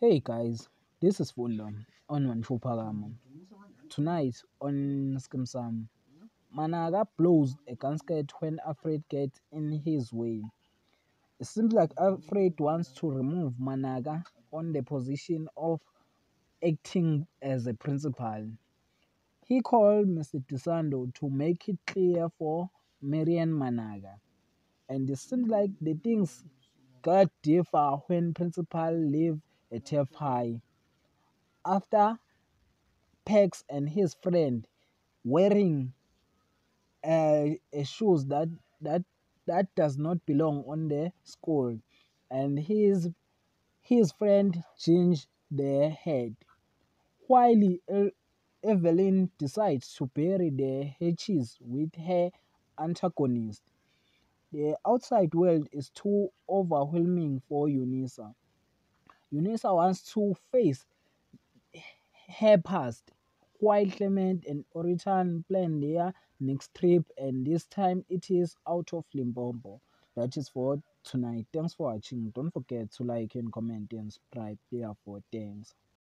Hey guys, this is Fundo on Manchupagama. Tonight on Skeem Saam, Managa blows a gasket when Alfred gets in his way. It seems like Alfred wants to remove Managa on the position of acting as a principal. He called Mr. DeSando to make it clear for Marian Managa. And it seems like the things got differ when principal leave a Turf High. After Pex and his friend wearing uh, shoes that that that does not belong on the school, and his his friend changed their head. While Evelyn decides to bury the hatches with her antagonist. The outside world is too overwhelming for Unisa. Unisa wants to face her past, while Clement and Oritan plan their next trip, and this time it is out of Limpopo. That is for tonight. Thanks for watching. Don't forget to like and comment and subscribe. Therefore, thanks.